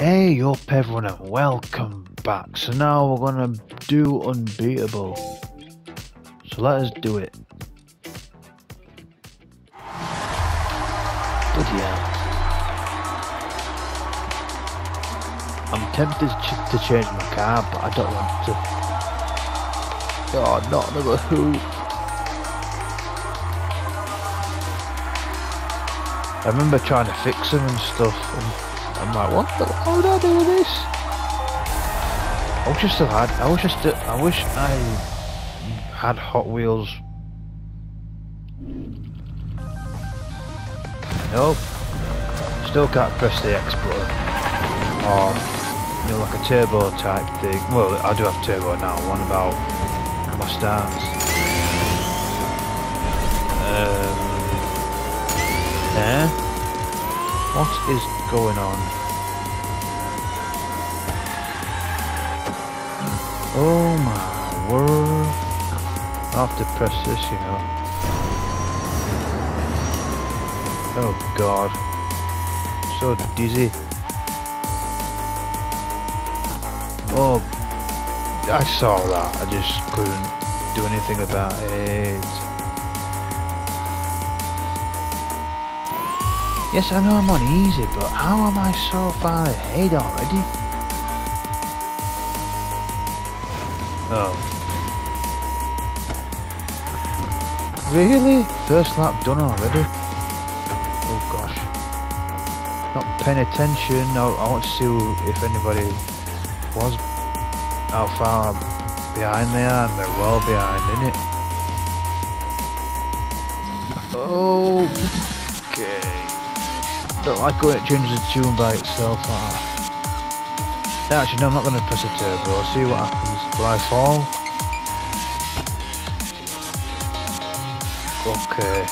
Hey up everyone and welcome back. So now we're gonna do unbeatable. So let us do it. Bloody hell. I'm tempted to change my car, but I don't want to. Oh, not another hoop. I remember trying to fix them and stuff, and I'm like, what the? How would I do with this? I wish I had. I wish I still. I wish I had Hot Wheels. Nope. Still can't press the X button. Or, you know, like a turbo type thing. Well, I do have turbo now. One about my starts. Um, eh? What is going on? Oh my word. I'll have to press this, you know. Oh god. So dizzy. Oh, I saw that. I just couldn't do anything about it. Yes, I know I'm on easy, but how am I so far ahead already? Oh. Really? First lap done already? Oh gosh. Not paying attention. No, I want to see if anybody was how far behind they are, and they're well behind, innit? Oh okay. Don't like when it changes the tune by itself. Ah. Actually, no, I'm not going to press a turbo. I'll see what happens. Will I fall? Okay.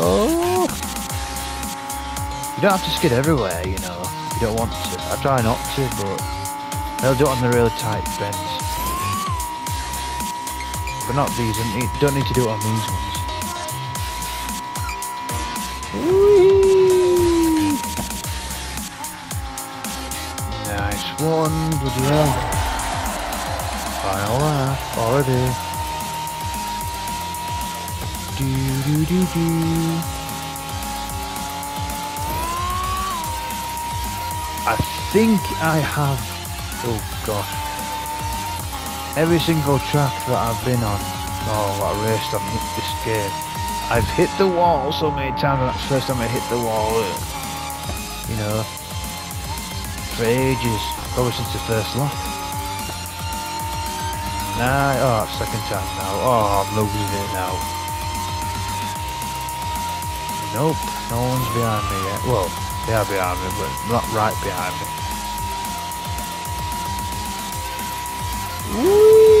Oh! You don't have to skid everywhere, you know. You don't want to. I try not to, but they'll do it on the really tight bends. But not these. You don't need to do it on these ones. Nice one, bloody hell. Final lap already. Do do do do. I think I have. Oh gosh. Every single track that I've been on, oh, what a race I raced on this game, I've hit the wall so many times, and that's the first time I hit the wall, you know, for ages, probably since the first lap. Nah, oh, second time now. Oh, I'm losing it now. Nope, no one's behind me yet. Well, they are behind me, but not right behind me. Whee!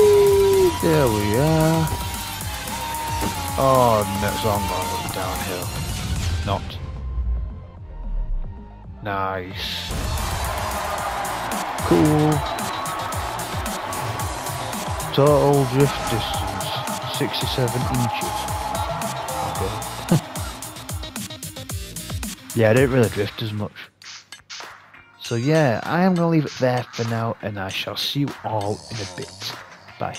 There we are. Oh, next on going downhill. Not. Nice. Cool. Total drift distance, 67 inches. Okay. yeah, I didn't really drift as much. So yeah, I am going to leave it there for now, and I shall see you all in a bit. Bye.